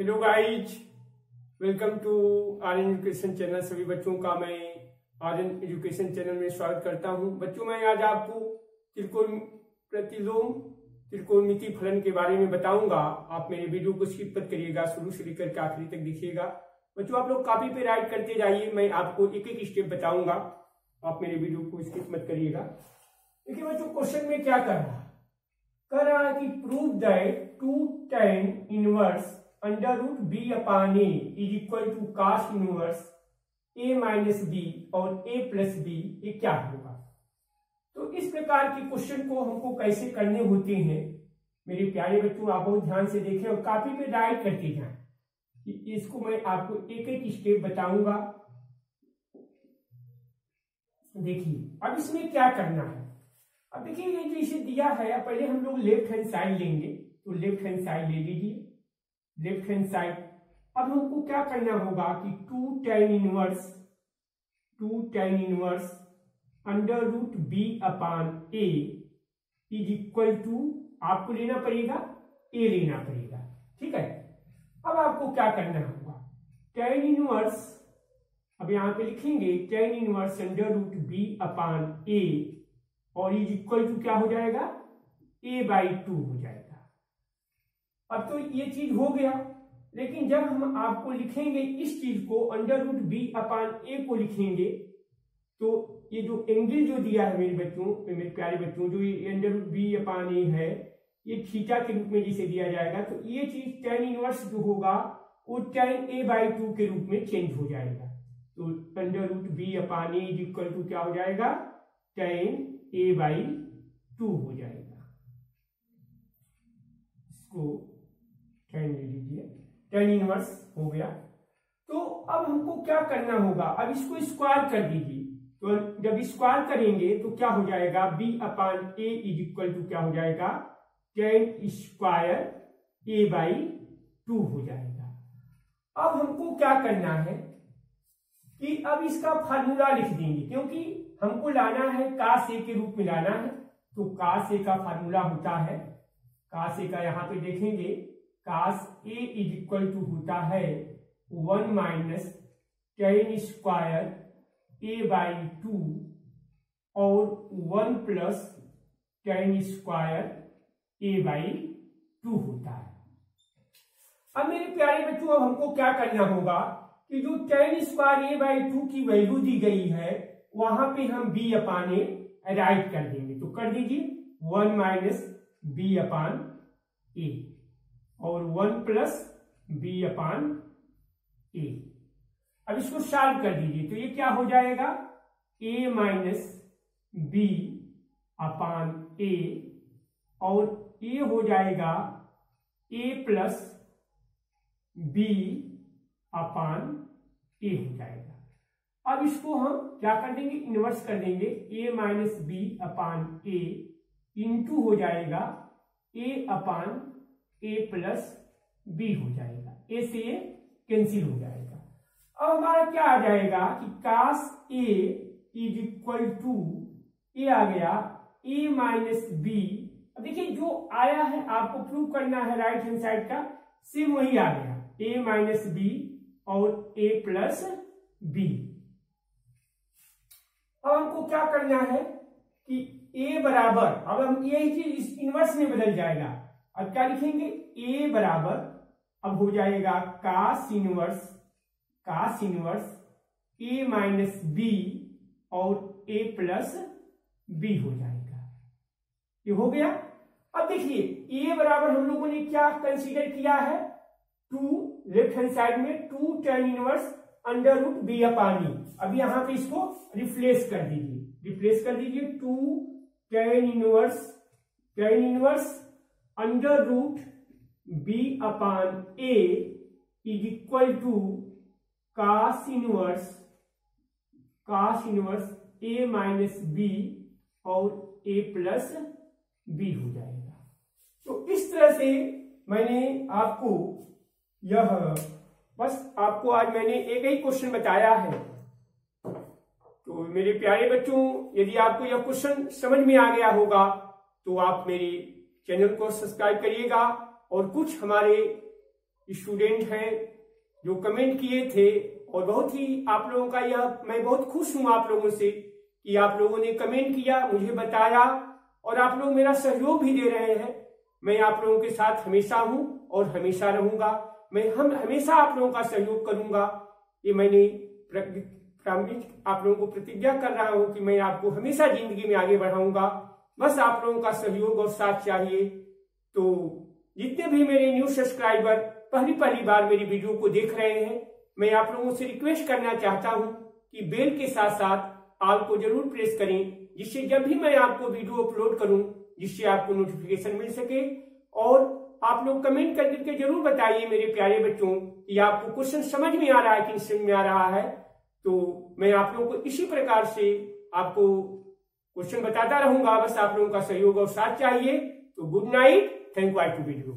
Hello guys welcome to Aryan education channel. सभी बच्चों का मैं आर्यन एजुकेशन चैनल में स्वागत करता हूँ। बच्चों, मैं आज आपको त्रिकोण प्रतिलोम त्रिकोणमिति फलन के बारे में बताऊँगा। आप मेरे वीडियो को स्किप मत करिएगा, शुरू से लेकर के आखिरी तक देखिएगा। बच्चों, आप लोग कॉपी पे राइट करते जाइए, मैं आपको एक एक स्टेप बताऊँगा। आप मेरे वीडियो को स्किप मत करिएगा। देखिए बच्चों क्वेश्चन में क्या कर रहा कर रहा है कि prove two tan inverse under root B upon A is equal to cos inverse A minus B और ए प्लस बी ये क्या होगा? तो इस प्रकार के क्वेश्चन को हमको कैसे करने होते हैं? मेरे प्यारे बच्चों, आप बहुत ध्यान से देखें और काफ़ी पे राइट करते जाएँ। इसको मैं आपको एक एक स्टेप बताऊँगा। देखिए, अब इसमें क्या करना है? अब देखिए, ये जो इसे दिया है, पहले हम लोग लेफ़्ट हैंड साइड लेंगे। तो लेफ़्ट हैंड साइड ले लीजिए। लेफ़्ट हैंड साइड अब हमको क्या करना होगा कि two tan inverse two tan inverse under root B upon A is equal to आपको लेना पड़ेगा ए लेना पड़ेगा। ठीक है? अब आपको क्या करना होगा? टेन इनवर्स अब यहाँ पे लिखेंगे tan inverse under root B upon A और इज़ इक्वल टू क्या हो जाएगा? ए बाई टू हो जाएगा। अब तो ये चीज़ हो गया। लेकिन जब हम आपको लिखेंगे इस चीज़ को under root B upon A को लिखेंगे तो ये जो एंगल जो दिया है मेरे बच्चों, मेरे प्यारे बच्चों, जो ये under root B upon A है, ये थीटा के रूप में जिसे दिया जाएगा तो ये चीज़ टेन इनवर्स जो होगा, वो टेन ए बाई टू के रूप में चेंज हो जाएगा। तो under root B upon A equal to क्या हो जाएगा? टेन ए बाई टू हो जाएगा। इसको टेन ले लीजिए। टेन इनवर्स हो गया। तो अब हमको क्या करना होगा? अब इसको स्क्वायर कर दीजिए। तो जब स्क्वायर करेंगे तो क्या हो जाएगा? B upon A is equal to क्या हो जाएगा? Tan square A by two हो जाएगा। अब हमको क्या करना है कि अब इसका फार्मूला लिख देंगे, क्योंकि हमको लाना है कास ए के रूप में लाना है। तो कास ए का फार्मूला होता है। कास ए का यहाँ पे देखेंगे। Cos A is equal to होता है one minus tan square A by two और one plus tan square A by two होता है। अब मेरे प्यारे बच्चों, अब हमको क्या करना होगा कि जो tan square A by two की वैल्यू दी गई है, वहाँ पे हम बी अपान ए राइट कर देंगे। तो कर दीजिए one minus B upon A और one plus B upon A. अब इसको सॉल्व कर दीजिए तो ये क्या हो जाएगा? ए माइनस बी अपान ए, और ये हो जाएगा ए प्लस बी अपान ए हो जाएगा। अब इसको हम क्या कर देंगे? इन्वर्स कर देंगे। A minus B upon A into हो जाएगा ए अपान ए प्लस बी हो जाएगा। ए से ए कैंसिल हो जाएगा। अब हमारा क्या आ जाएगा कि cos A is equal to A आ गया। ए माइनस बी देखिए, जो आया है, आपको प्रूव करना है राइट हैंड साइड का सेम वही आ गया। ए माइनस बी और ए प्लस बी अब हमको क्या करना है कि a बराबर, अब हम यही चीज़ इनवर्स में बदल जाएगा। अब क्या लिखेंगे? ए बराबर, अब हो जाएगा cos inverse cos inverse a minus B और ए प्लस बी हो जाएगा। ये हो गया। अब देखिए ए बराबर हम लोगों ने क्या कंसीडर किया है? टू लेफ़्ट हैंड साइड में two tan inverse under root B अपानी अब यहाँ पे इसको रिप्लेस कर दीजिए। रिप्लेस कर दीजिए two tan inverse tan inverse under root B upon A is equal to cos inverse cos inverse A minus B और ए प्लस बी हो जाएगा। तो इस तरह से मैंने आपको यह, बस आपको आज मैंने एक ही क्वेश्चन बताया है। तो मेरे प्यारे बच्चों, यदि आपको यह क्वेश्चन समझ में आ गया होगा तो आप मेरी चैनल को सब्सक्राइब करिएगा और कुछ हमारे स्टूडेंट हैं जो कमेंट किए थे और बहुत ही आप लोगों का यह, मैं बहुत खुश हूँ आप लोगों से कि आप लोगों ने कमेंट किया, मुझे बताया और आप लोग मेरा सहयोग भी दे रहे हैं। मैं आप लोगों के साथ हमेशा हूँ और हमेशा रहूँगा। मैं हम हमेशा आप लोगों का सहयोग करूँगा। ये मैंने आप लोगों को प्रतिज्ञा कर रहा हूँ कि मैं आपको हमेशा ज़िंदगी में आगे बढ़ाऊँगा। बस आप लोगों का सहयोग और साथ चाहिए। तो जितने भी मेरे न्यू सब्सक्राइबर पहली पहली बार मेरी वीडियो को देख रहे हैं, मैं आप लोगों से रिक्वेस्ट करना चाहता हूँ कि बेल के साथ साथ आल को ज़रूर प्रेस करें, जिससे जब भी मैं आपको वीडियो अपलोड करूँ, जिससे आपको नोटिफिकेशन मिल सके। और आप लोग कमेंट करके ज़रूर बताइए मेरे प्यारे बच्चों कि आपको क्वेश्चन समझ में आ रहा है कि समझ में आ रहा है। तो मैं आप लोगों को इसी प्रकार से आपको क्वेश्चन बताता रहूँगा, बस आप लोगों का सहयोग और साथ चाहिए। तो good night, thank you, I to video